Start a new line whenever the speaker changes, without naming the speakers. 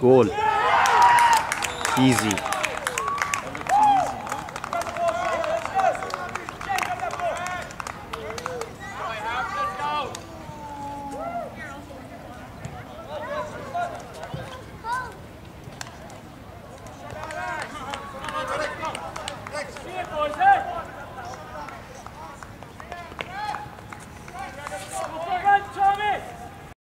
Goal. Easy.